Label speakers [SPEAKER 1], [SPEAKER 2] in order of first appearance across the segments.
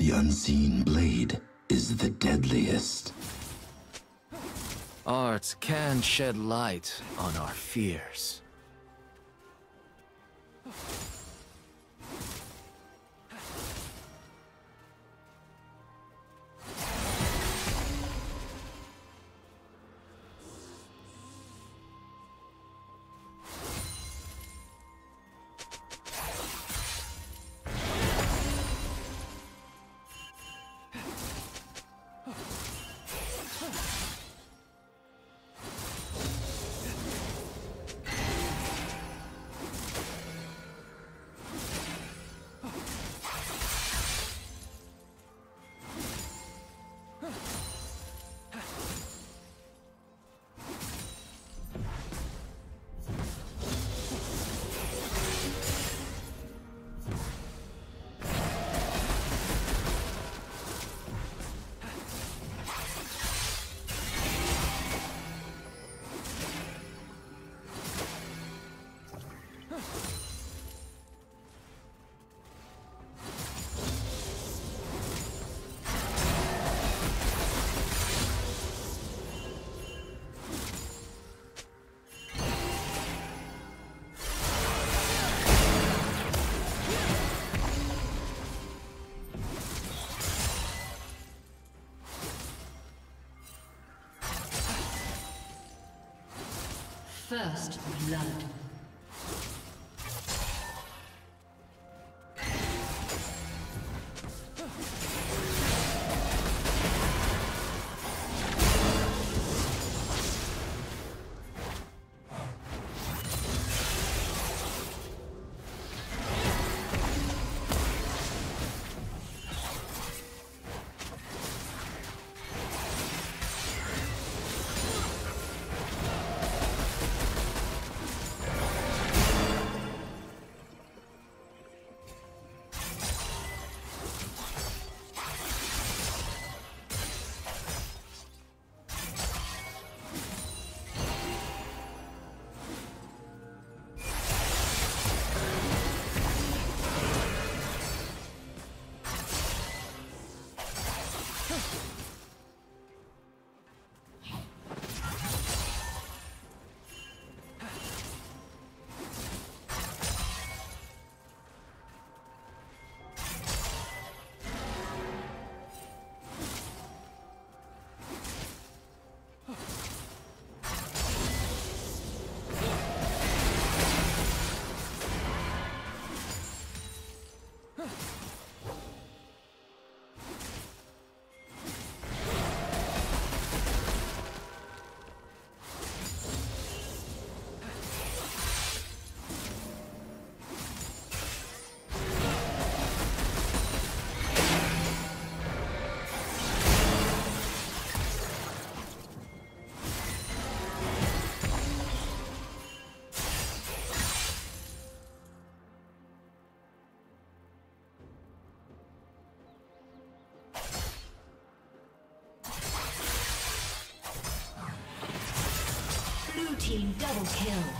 [SPEAKER 1] The unseen blade is the deadliest.
[SPEAKER 2] Art can shed light on our fears.
[SPEAKER 3] First blood. Team double kill.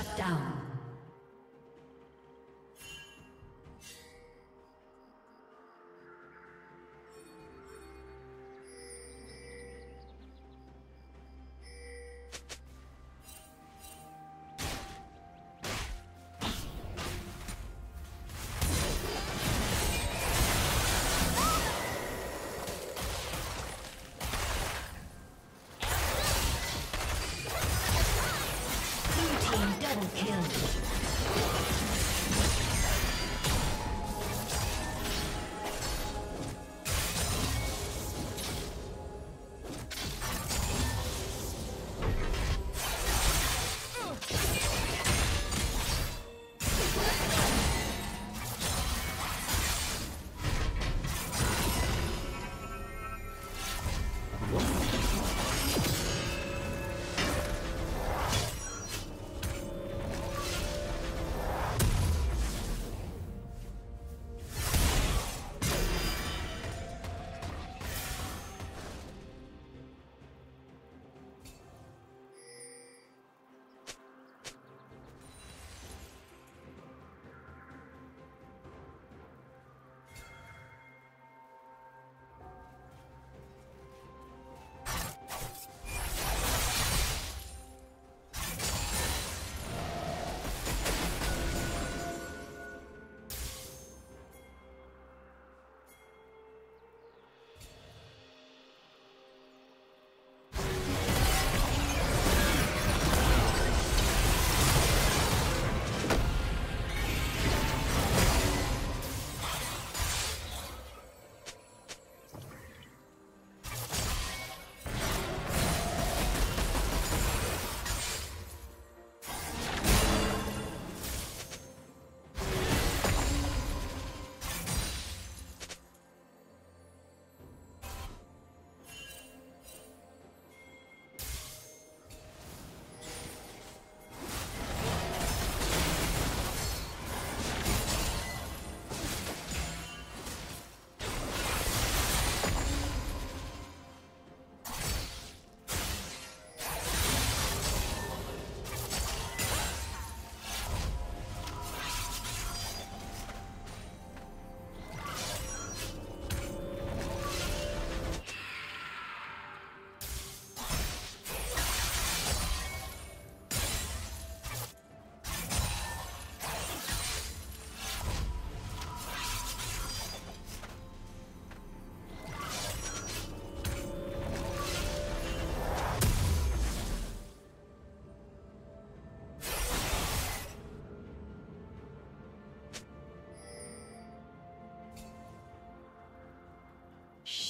[SPEAKER 3] Shut down.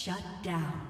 [SPEAKER 3] Shut down.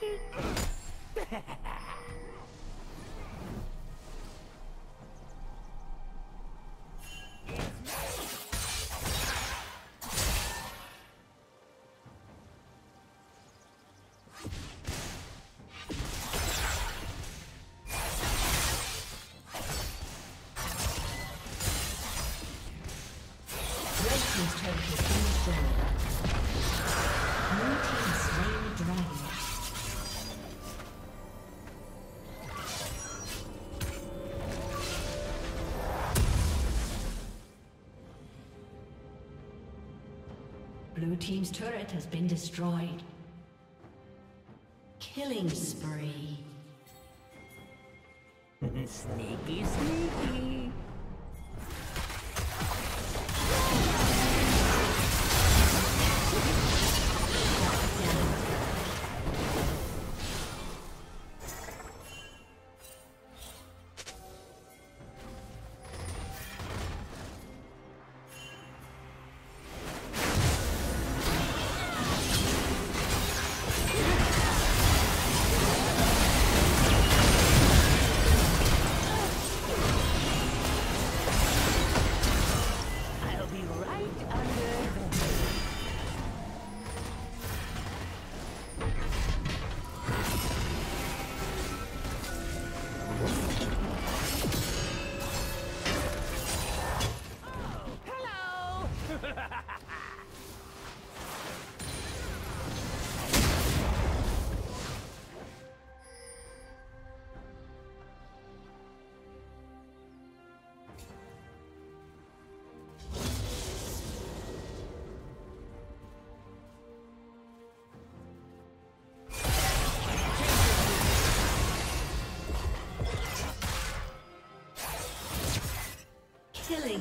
[SPEAKER 3] do do Blue Team's turret has been destroyed. Killing spree.
[SPEAKER 4] sneaky, sneaky.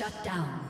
[SPEAKER 3] Shut down.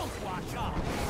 [SPEAKER 4] Won't wash off.